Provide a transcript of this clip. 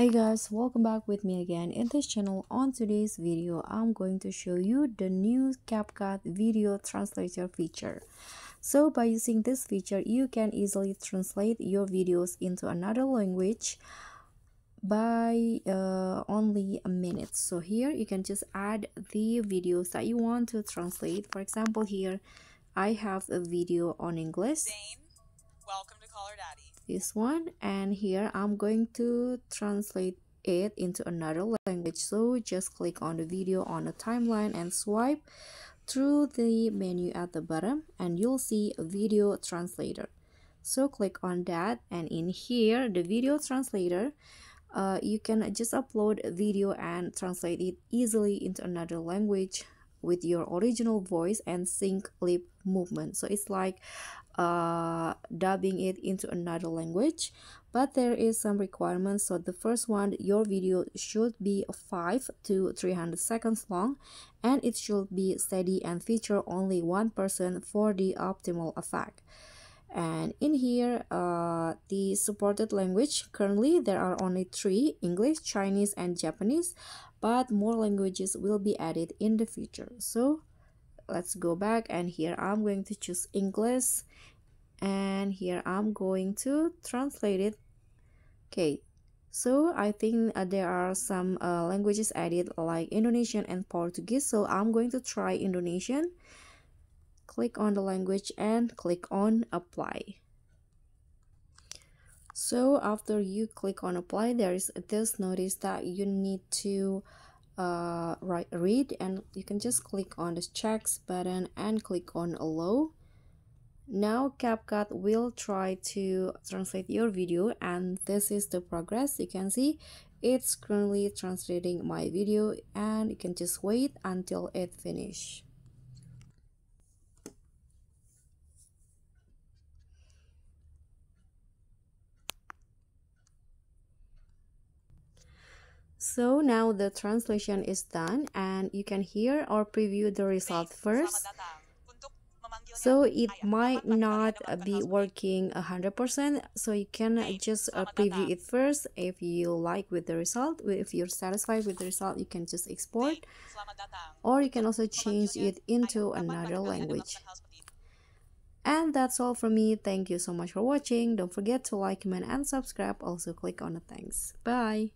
Hi guys, welcome back with me again in this channel. On today's video, I'm going to show you the new CapCut video translator feature. So by using this feature, you can easily translate your videos into another language by uh, only a minute. So here you can just add the videos that you want to translate. For example, here I have a video on English. welcome to Daddy this one and here I'm going to translate it into another language. So just click on the video on the timeline and swipe through the menu at the bottom and you'll see a video translator. So click on that and in here the video translator uh, you can just upload a video and translate it easily into another language with your original voice and sync lip movement. So it's like uh, dubbing it into another language. But there is some requirements. So the first one your video should be 5 to 300 seconds long and it should be steady and feature only one person for the optimal effect and in here uh, the supported language currently there are only three english chinese and japanese but more languages will be added in the future. So let's go back and here i'm going to choose english and here i'm going to translate it. Okay so i think uh, there are some uh, languages added like indonesian and portuguese so i'm going to try indonesian click on the language and click on apply. So after you click on apply there is this notice that you need to uh, write read and you can just click on the checks button and click on allow. Now CapCut will try to translate your video and this is the progress. You can see it's currently translating my video and you can just wait until it finish So now the translation is done and you can hear or preview the result first. So it might not be working 100% so you can just uh, preview it first. If you like with the result if you're satisfied with the result you can just export. Or you can also change it into another language. And that's all from me. Thank you so much for watching. Don't forget to like comment and subscribe. Also click on the thanks. Bye